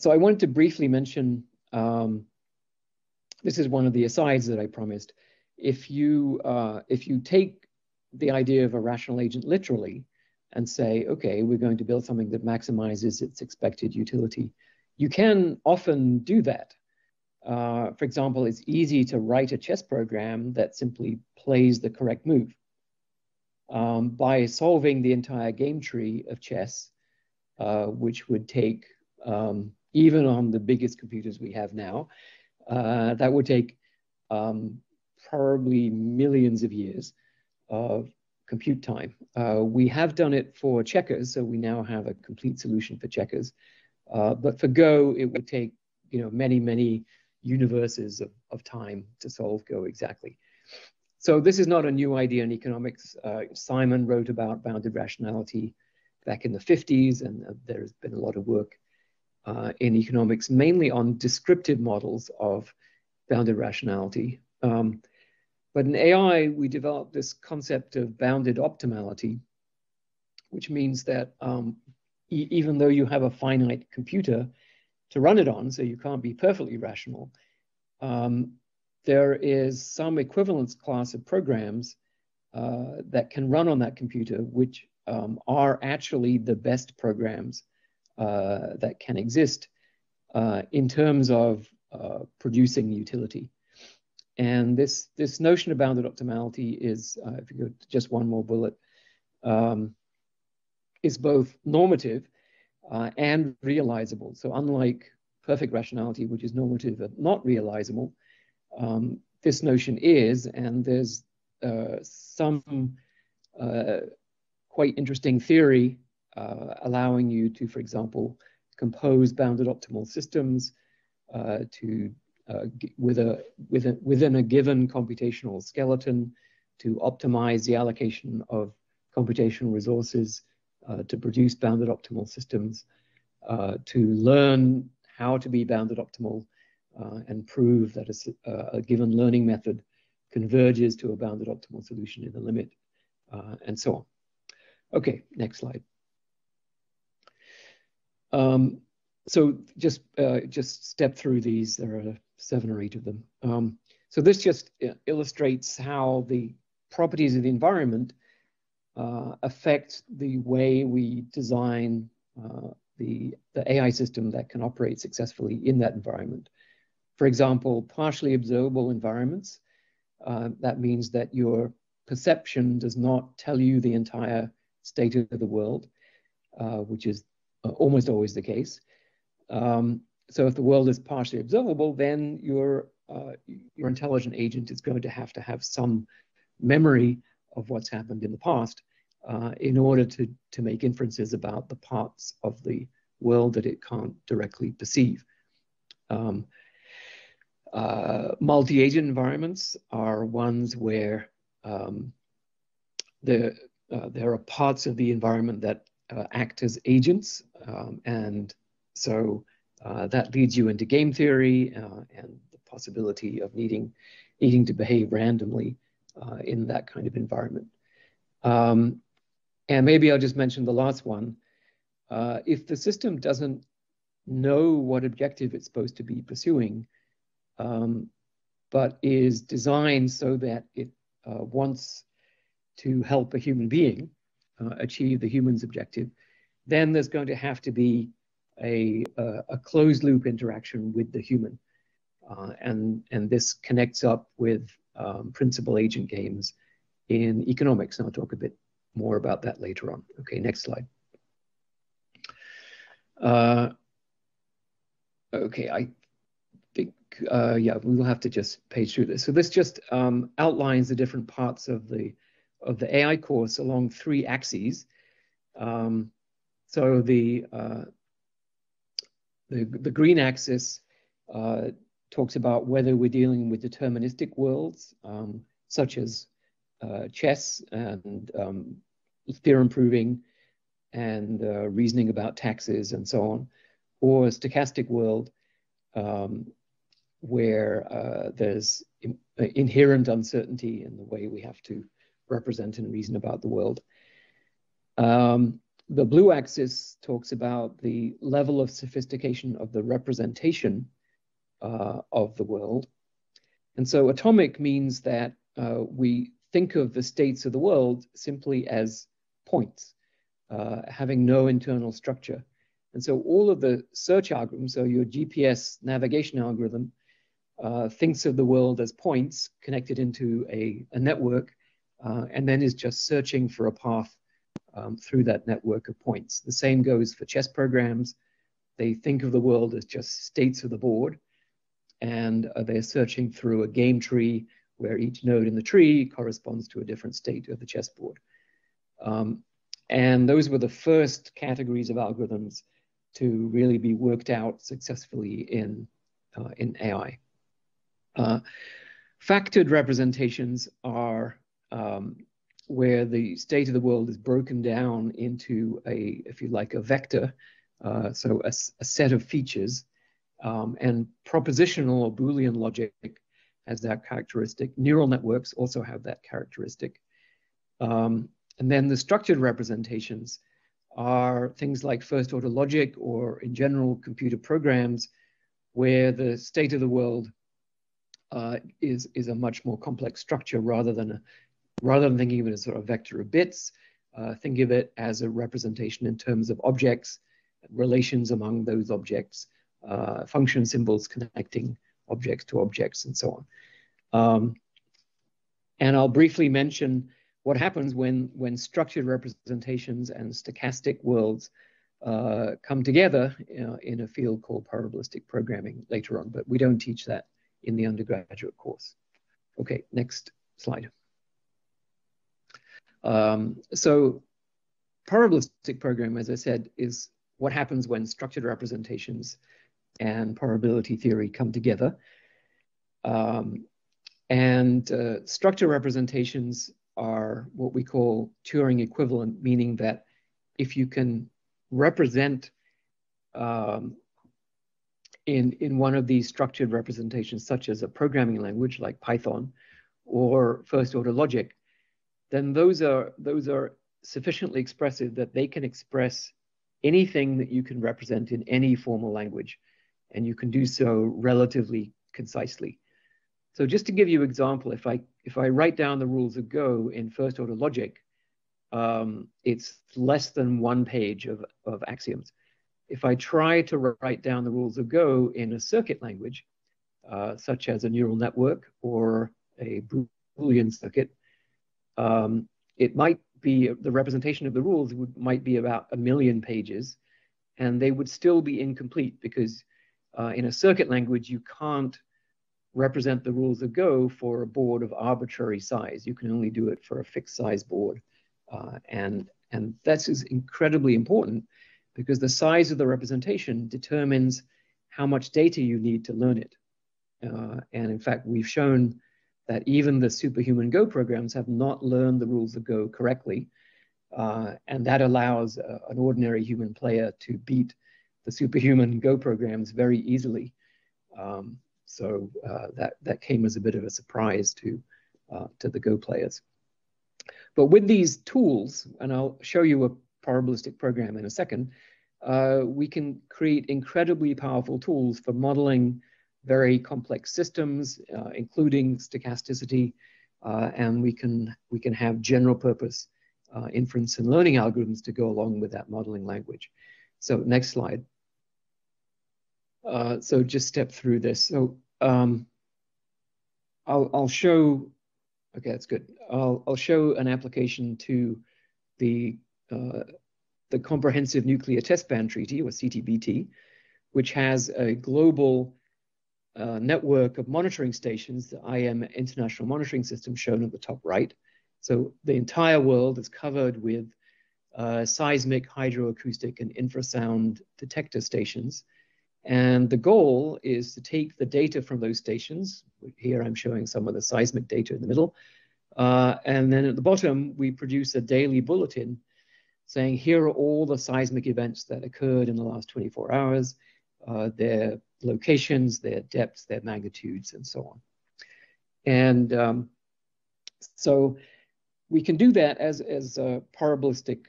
so I wanted to briefly mention, um, this is one of the asides that I promised. If you, uh, if you take the idea of a rational agent literally and say, okay, we're going to build something that maximizes its expected utility, you can often do that. Uh, for example, it's easy to write a chess program that simply plays the correct move. Um, by solving the entire game tree of chess, uh, which would take, um, even on the biggest computers we have now, uh, that would take um, probably millions of years of compute time. Uh, we have done it for checkers, so we now have a complete solution for checkers. Uh, but for Go, it would take you know many many universes of, of time to solve Go exactly. So this is not a new idea in economics. Uh, Simon wrote about bounded rationality back in the 50s, and uh, there's been a lot of work uh, in economics, mainly on descriptive models of bounded rationality. Um, but in AI, we developed this concept of bounded optimality, which means that um, e even though you have a finite computer to run it on, so you can't be perfectly rational, um, there is some equivalence class of programs uh, that can run on that computer, which um, are actually the best programs uh, that can exist uh, in terms of uh, producing utility. And this, this notion of bounded optimality is, uh, if you go just one more bullet, um, is both normative uh, and realizable. So unlike perfect rationality, which is normative but not realizable, um, this notion is, and there's some quite interesting theory uh, allowing you to, for example, compose bounded optimal systems uh, to uh, with a, with a, within a given computational skeleton to optimize the allocation of computational resources uh, to produce bounded optimal systems, to learn how to be bounded optimal uh, and prove that a, a, given learning method converges to a bounded optimal solution in the limit, uh, and so on. Okay, next slide. Um, so just uh, just step through these. There are seven or eight of them. Um, so this just illustrates how the properties of the environment uh, affect the way we design uh, the, the AI system that can operate successfully in that environment. For example, partially observable environments, uh, that means that your perception does not tell you the entire state of the world, uh, which is uh, almost always the case. Um, so if the world is partially observable, then your, uh, your intelligent agent is going to have to have some memory of what's happened in the past uh, in order to, to make inferences about the parts of the world that it can't directly perceive. Um, uh, multi-agent environments are ones where um, the, uh, there are parts of the environment that act as agents, um, and so uh, that leads you into game theory uh, and the possibility of needing, needing to behave randomly uh, in that kind of environment. Um, and maybe I'll just mention the last one. Uh, if the system doesn't know what objective it's supposed to be pursuing, um, but is designed so that it uh, wants to help a human being uh, achieve the human's objective, then there's going to have to be a, a, a closed loop interaction with the human. Uh, and, and this connects up with um, principal agent games in economics. And I'll talk a bit more about that later on. Okay, next slide. Uh, okay, I think, uh, yeah, we will have to just page through this. So this just um, outlines the different parts of the of the AI course along three axes. Um, so the, uh, the, the green axis uh, talks about whether we're dealing with deterministic worlds, um, such as uh, chess and um, theorem proving and uh, reasoning about taxes and so on, or a stochastic world um, where uh, there's in, uh, inherent uncertainty in the way we have to represent and reason about the world. Um, the blue axis talks about the level of sophistication of the representation uh, of the world. And so atomic means that uh, we think of the states of the world simply as points, uh, having no internal structure. And so all of the search algorithms, so your GPS navigation algorithm, uh, thinks of the world as points connected into a, a network, uh, and then is just searching for a path um, through that network of points. The same goes for chess programs. They think of the world as just states of the board, and uh, they're searching through a game tree where each node in the tree corresponds to a different state of the chessboard. Um, and those were the first categories of algorithms to really be worked out successfully in, uh, in AI. Uh, factored representations are um, where the state of the world is broken down into a, if you like, a vector, uh, so a, a, set of features, um, and propositional or Boolean logic has that characteristic. Neural networks also have that characteristic. Um, and then the structured representations are things like first order logic or in general computer programs where the state of the world uh, is, is a much more complex structure rather than a, rather than thinking of it as sort of vector of bits, uh, think of it as a representation in terms of objects, relations among those objects, uh, function symbols connecting objects to objects, and so on. Um, and I'll briefly mention what happens when, when structured representations and stochastic worlds uh, come together you know, in a field called probabilistic programming later on, but we don't teach that in the undergraduate course. Okay, next slide. Um, so probabilistic program, as I said, is what happens when structured representations and probability theory come together. Um, and uh, structured representations are what we call Turing equivalent, meaning that if you can represent um, in, in one of these structured representations, such as a programming language like Python or first order logic, then those are those are sufficiently expressive that they can express anything that you can represent in any formal language, and you can do so relatively concisely. So just to give you example, if I if I write down the rules of Go in first order logic, um, it's less than one page of, of axioms. If I try to write down the rules of Go in a circuit language, uh, such as a neural network or a Boolean circuit, um, it might be the representation of the rules would, might be about a million pages, and they would still be incomplete because uh, in a circuit language you can't represent the rules of Go for a board of arbitrary size. You can only do it for a fixed size board, uh, and and that's is incredibly important because the size of the representation determines how much data you need to learn it. Uh, and in fact, we've shown that even the superhuman Go programs have not learned the rules of Go correctly. Uh, and that allows uh, an ordinary human player to beat the superhuman Go programs very easily. Um, so uh, that, that came as a bit of a surprise to, uh, to the Go players. But with these tools, and I'll show you a probabilistic program in a second, uh, we can create incredibly powerful tools for modeling very complex systems, uh, including stochasticity, uh, and we can, we can have general purpose uh, inference and learning algorithms to go along with that modeling language. So next slide. Uh, so just step through this. So um, I'll, I'll show, okay, that's good. I'll, I'll show an application to the, uh, the Comprehensive Nuclear Test Ban Treaty, or CTBT, which has a global uh, network of monitoring stations, the IM International Monitoring System shown at the top right. So the entire world is covered with uh, seismic, hydroacoustic, and infrasound detector stations. And the goal is to take the data from those stations. Here I'm showing some of the seismic data in the middle. Uh, and then at the bottom, we produce a daily bulletin saying, here are all the seismic events that occurred in the last 24 hours. Uh, locations, their depths, their magnitudes, and so on. And um, so we can do that as, as a probabilistic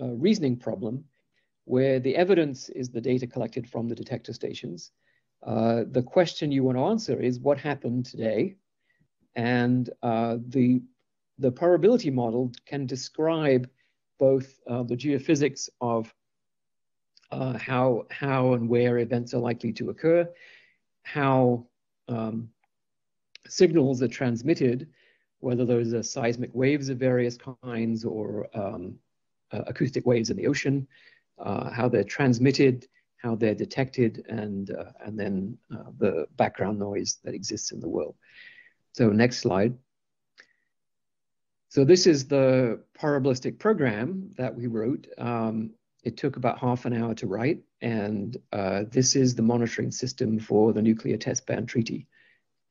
uh, reasoning problem where the evidence is the data collected from the detector stations. Uh, the question you want to answer is what happened today? And uh, the, the probability model can describe both uh, the geophysics of uh, how, how and where events are likely to occur, how um, signals are transmitted, whether those are seismic waves of various kinds or um, uh, acoustic waves in the ocean, uh, how they're transmitted, how they're detected, and, uh, and then uh, the background noise that exists in the world. So next slide. So this is the probabilistic program that we wrote. Um, it took about half an hour to write, and uh, this is the monitoring system for the Nuclear Test Ban Treaty.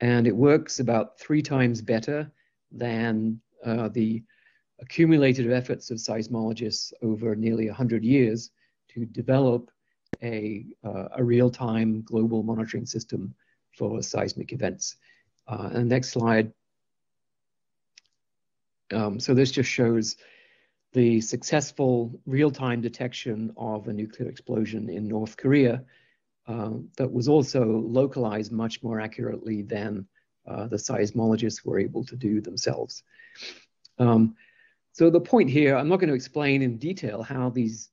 And it works about three times better than uh, the accumulated efforts of seismologists over nearly 100 years to develop a, uh, a real-time global monitoring system for seismic events. Uh, and next slide. Um, so this just shows the successful real-time detection of a nuclear explosion in North Korea uh, that was also localized much more accurately than uh, the seismologists were able to do themselves. Um, so the point here, I'm not going to explain in detail how these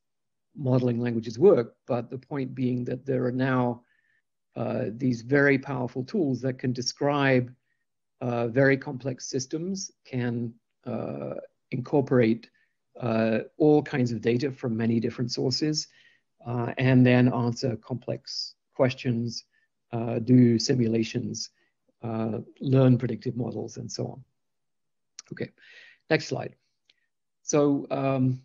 modeling languages work, but the point being that there are now uh, these very powerful tools that can describe uh, very complex systems, can uh, incorporate uh, all kinds of data from many different sources, uh, and then answer complex questions, uh, do simulations, learn predictive models, and so on. Okay, next slide. So um,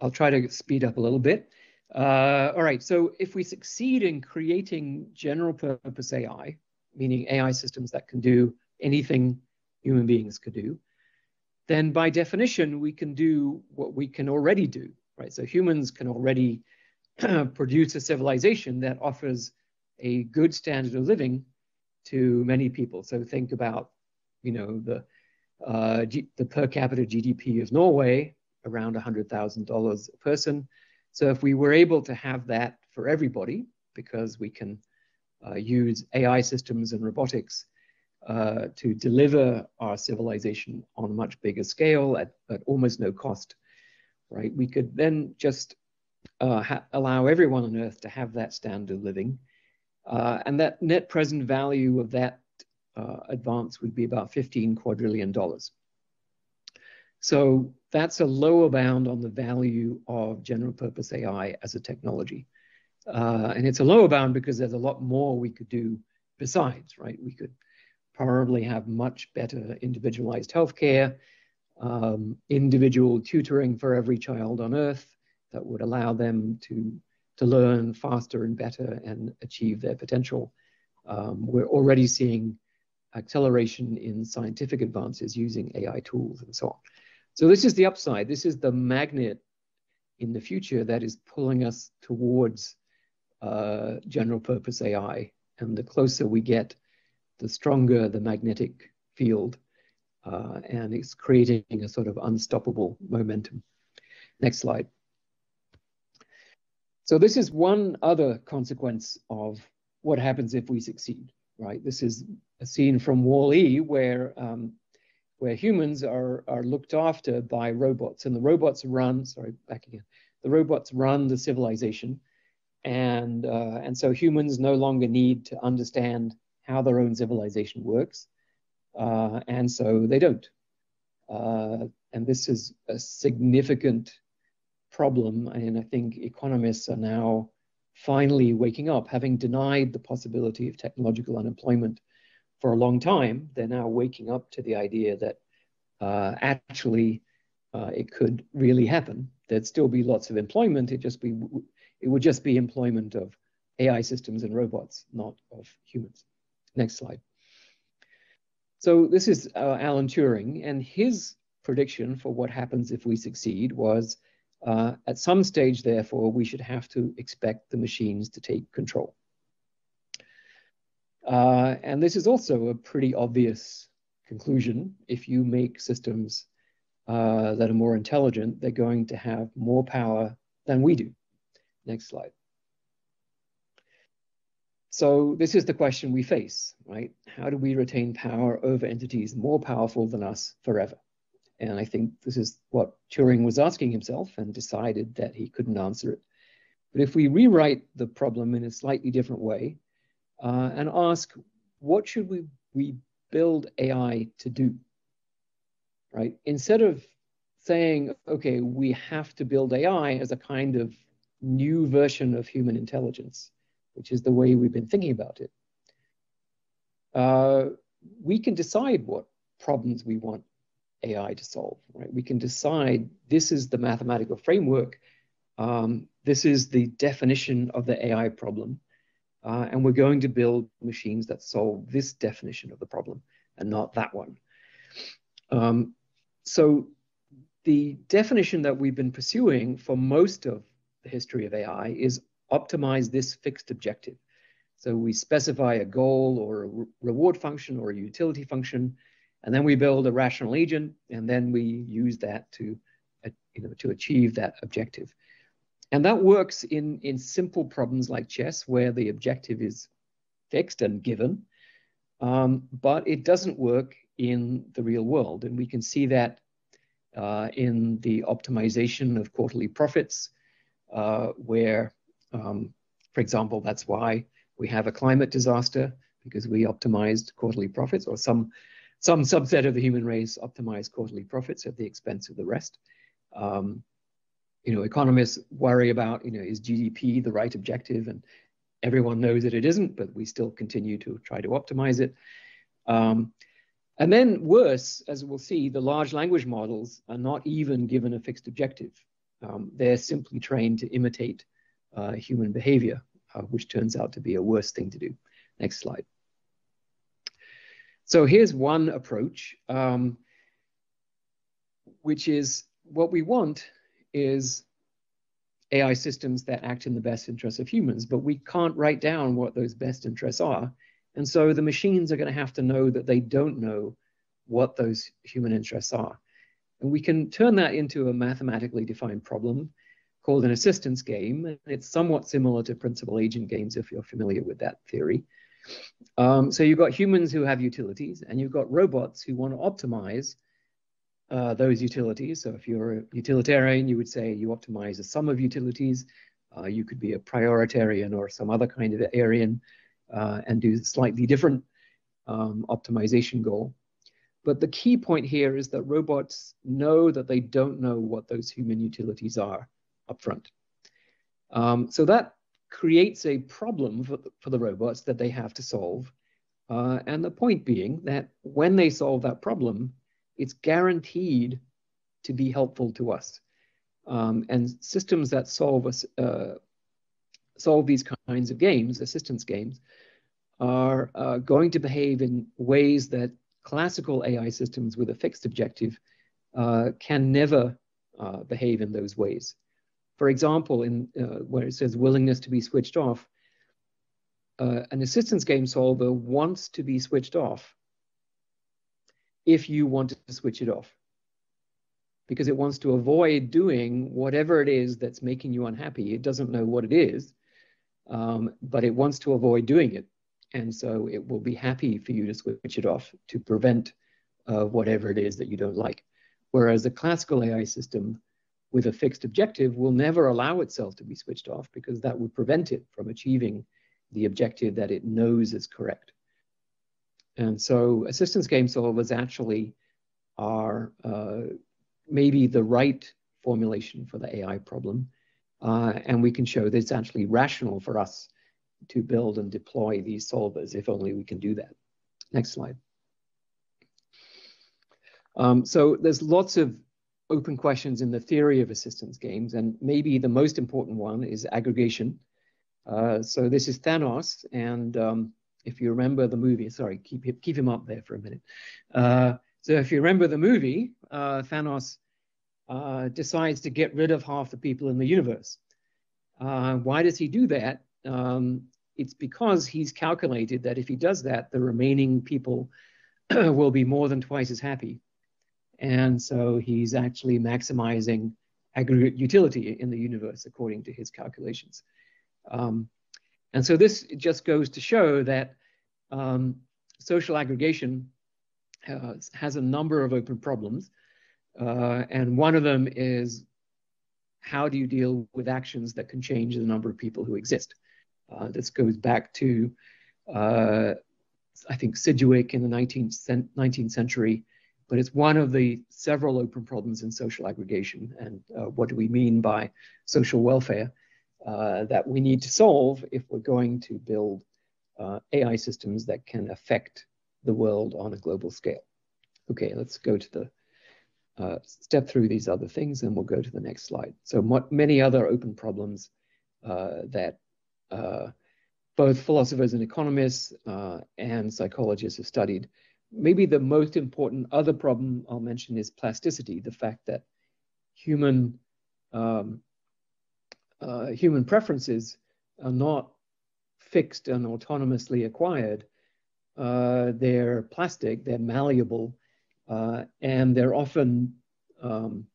I'll try to speed up a little bit. Uh, all right, so if we succeed in creating general purpose AI, meaning AI systems that can do anything human beings could do, then by definition, we can do what we can already do, right? So humans can already produce a civilization that offers a good standard of living to many people. So think about, you know, the uh, the per capita GDP of Norway, around $100,000 a person. So if we were able to have that for everybody, because we can uh, use AI systems and robotics uh, to deliver our civilization on a much bigger scale at, at almost no cost, right? We could then just uh, allow everyone on Earth to have that standard of living. Uh, and that net present value of that uh, advance would be about 15 quadrillion dollars. So that's a lower bound on the value of general purpose AI as a technology. Uh, and it's a lower bound because there's a lot more we could do besides, right? We could probably have much better individualized healthcare, um, individual tutoring for every child on earth that would allow them to, to learn faster and better and achieve their potential. Um, we're already seeing acceleration in scientific advances using AI tools and so on. So this is the upside. This is the magnet in the future that is pulling us towards uh, general purpose AI. And the closer we get, the stronger the magnetic field. Uh, and it's creating a sort of unstoppable momentum. Next slide. So this is one other consequence of what happens if we succeed, right? This is a scene from Wall-E where, um, where humans are, are looked after by robots and the robots run, sorry, back again. The robots run the civilization and, uh, and so humans no longer need to understand how their own civilization works. Uh, and so they don't. Uh, and this is a significant problem. And I think economists are now finally waking up, having denied the possibility of technological unemployment for a long time. They're now waking up to the idea that uh, actually uh, it could really happen. There'd still be lots of employment. It just be it would just be employment of AI systems and robots, not of humans. Next slide. So this is uh, Alan Turing, and his prediction for what happens if we succeed was uh, at some stage, therefore, we should have to expect the machines to take control. Uh, and this is also a pretty obvious conclusion. If you make systems uh, that are more intelligent, they're going to have more power than we do. Next slide. So this is the question we face, right? How do we retain power over entities more powerful than us forever? And I think this is what Turing was asking himself and decided that he couldn't answer it. But if we rewrite the problem in a slightly different way uh, and ask, what should we, we build AI to do? right? Instead of saying, okay, we have to build AI as a kind of new version of human intelligence, which is the way we've been thinking about it, uh, we can decide what problems we want AI to solve, right? We can decide this is the mathematical framework, um, this is the definition of the AI problem, uh, and we're going to build machines that solve this definition of the problem and not that one. Um, so the definition that we've been pursuing for most of the history of AI is optimize this fixed objective. So we specify a goal or a re reward function or a utility function, and then we build a rational agent, and then we use that to, uh, you know, to achieve that objective. And that works in, in simple problems like chess, where the objective is fixed and given, um, but it doesn't work in the real world. And we can see that uh, in the optimization of quarterly profits, uh, where, um, for example, that's why we have a climate disaster because we optimized quarterly profits or some, some subset of the human race optimized quarterly profits at the expense of the rest. Um, you know, economists worry about, you know, is GDP the right objective? And everyone knows that it isn't, but we still continue to try to optimize it. Um, and then worse, as we'll see, the large language models are not even given a fixed objective. Um, they're simply trained to imitate human behavior, uh, which turns out to be a worse thing to do. Next slide. So here's one approach, um, which is what we want is AI systems that act in the best interests of humans, but we can't write down what those best interests are. And so the machines are going to have to know that they don't know what those human interests are. And we can turn that into a mathematically defined problem called an assistance game. And it's somewhat similar to principal agent games if you're familiar with that theory. Um, so you've got humans who have utilities, and you've got robots who want to optimize uh, those utilities. So if you're a utilitarian, you would say you optimize a sum of utilities. Uh, you could be a prioritarian or some other kind of Aryan uh, and do a slightly different um, optimization goal. But the key point here is that robots know that they don't know what those human utilities are upfront. Um, so that creates a problem for the, for the robots that they have to solve. Uh, and the point being that when they solve that problem, it's guaranteed to be helpful to us. Um, and systems that solve us, uh, solve these kinds of games, assistance games, are uh, going to behave in ways that classical AI systems with a fixed objective uh, can never uh, behave in those ways. For example, in uh, where it says willingness to be switched off, uh, an assistance game solver wants to be switched off if you want to switch it off because it wants to avoid doing whatever it is that's making you unhappy. It doesn't know what it is, um, but it wants to avoid doing it. And so it will be happy for you to switch it off to prevent uh, whatever it is that you don't like. Whereas a classical AI system with a fixed objective will never allow itself to be switched off because that would prevent it from achieving the objective that it knows is correct. And so assistance game solvers actually are uh, maybe the right formulation for the AI problem. Uh, and we can show that it's actually rational for us to build and deploy these solvers if only we can do that. Next slide. Um, so there's lots of open questions in the theory of assistance games, and maybe the most important one is aggregation. Uh, so this is Thanos, and um, if you remember the movie, sorry, keep, keep him up there for a minute. Uh, so if you remember the movie, uh, Thanos uh, decides to get rid of half the people in the universe. Uh, why does he do that? Um, it's because he's calculated that if he does that, the remaining people will be more than twice as happy. And so he's actually maximizing aggregate utility in the universe according to his calculations. Um, and so this just goes to show that um, social aggregation uh, has a number of open problems. Uh, and one of them is how do you deal with actions that can change the number of people who exist? Uh, this goes back to, uh, I think, Sidgwick in the 19th, 19th century, but it's one of the several open problems in social aggregation. And uh, what do we mean by social welfare uh, that we need to solve if we're going to build uh, AI systems that can affect the world on a global scale? Okay, let's go to the uh, step through these other things and we'll go to the next slide. So many other open problems uh, that uh, both philosophers and economists and psychologists have studied. Maybe the most important other problem I'll mention is plasticity, the fact that human um, uh, human preferences are not fixed and autonomously acquired. Uh, they're plastic, they're malleable, uh, and they're often um,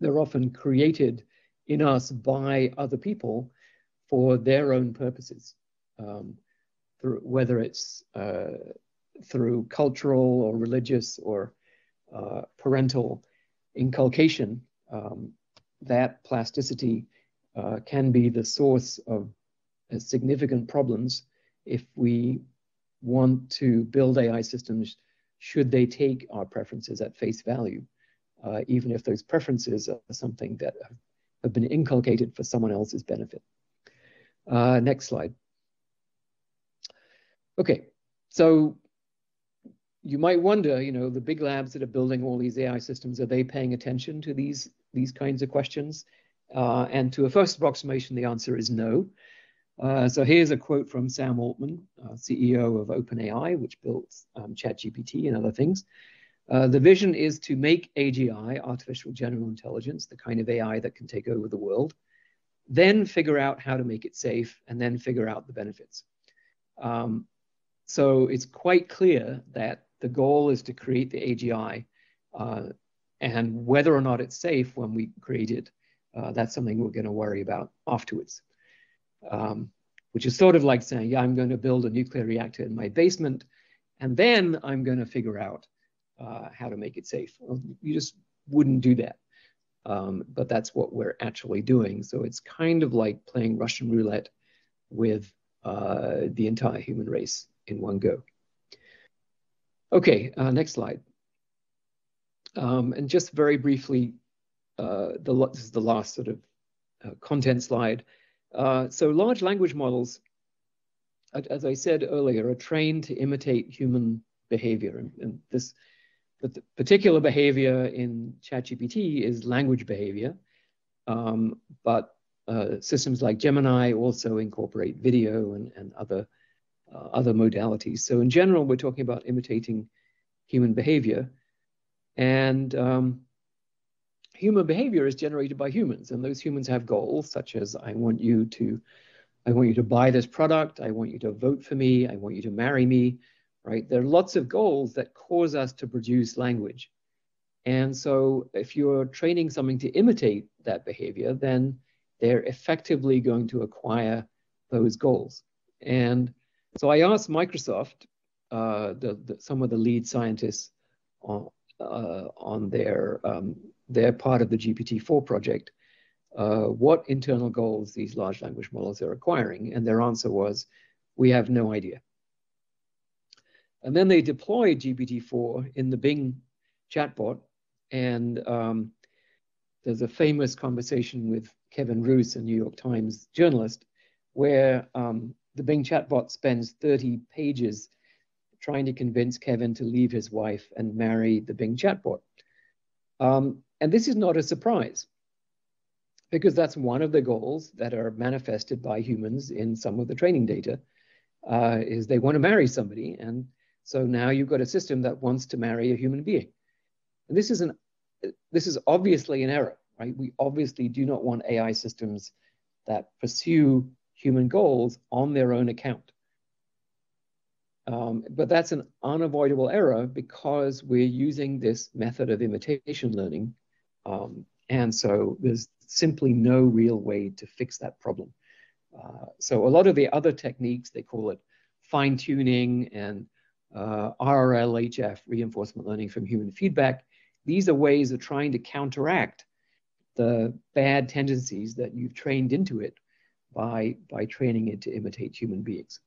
they're often created in us by other people for their own purposes, um, through, whether it's uh, through cultural or religious or uh, parental inculcation. Um, that plasticity uh, can be the source of uh, significant problems if we want to build AI systems should they take our preferences at face value, uh, even if those preferences are something that have been inculcated for someone else's benefit. Uh, next slide. Okay, so you might wonder, you know, the big labs that are building all these AI systems, are they paying attention to these, these kinds of questions? Uh, and to a first approximation, the answer is no. Uh, so here's a quote from Sam Altman, uh, CEO of OpenAI, which built um, ChatGPT and other things. Uh, the vision is to make AGI, artificial general intelligence, the kind of AI that can take over the world, then figure out how to make it safe, and then figure out the benefits. Um, so it's quite clear that the goal is to create the AGI, uh, and whether or not it's safe when we create it, uh, that's something we're going to worry about afterwards um, which is sort of like saying, yeah, I'm going to build a nuclear reactor in my basement, and then I'm going to figure out uh, how to make it safe. Well, you just wouldn't do that. Um, but that's what we're actually doing. So it's kind of like playing Russian roulette with uh, the entire human race in one go. Okay, uh, next slide. Um, and just very briefly, uh, the, this is the last sort of uh, content slide. Uh, so large language models, as I said earlier, are trained to imitate human behavior. And, and this particular behavior in ChatGPT is language behavior. Um, but uh, systems like Gemini also incorporate video and, and other, uh, other modalities. So in general, we're talking about imitating human behavior. And um, human behavior is generated by humans, and those humans have goals such as I want you to, I want you to buy this product, I want you to vote for me, I want you to marry me, right? There are lots of goals that cause us to produce language. And so if you're training something to imitate that behavior, then they're effectively going to acquire those goals. And so I asked Microsoft, uh, the, the, some of the lead scientists on, uh, on their um, they're part of the GPT-4 project, uh, what internal goals these large language models are acquiring. And their answer was, we have no idea. And then they deployed GPT-4 in the Bing chatbot. And um, there's a famous conversation with Kevin Roose, a New York Times journalist, where um, the Bing chatbot spends 30 pages trying to convince Kevin to leave his wife and marry the Bing chatbot. Um, and this is not a surprise because that's one of the goals that are manifested by humans in some of the training data uh, is they want to marry somebody. And so now you've got a system that wants to marry a human being. And this is, an, this is obviously an error, right? We obviously do not want AI systems that pursue human goals on their own account. Um, but that's an unavoidable error because we're using this method of imitation learning. Um, and so there's simply no real way to fix that problem. Uh, so a lot of the other techniques, they call it fine tuning and uh, RLHF, reinforcement learning from human feedback. These are ways of trying to counteract the bad tendencies that you've trained into it by, by training it to imitate human beings.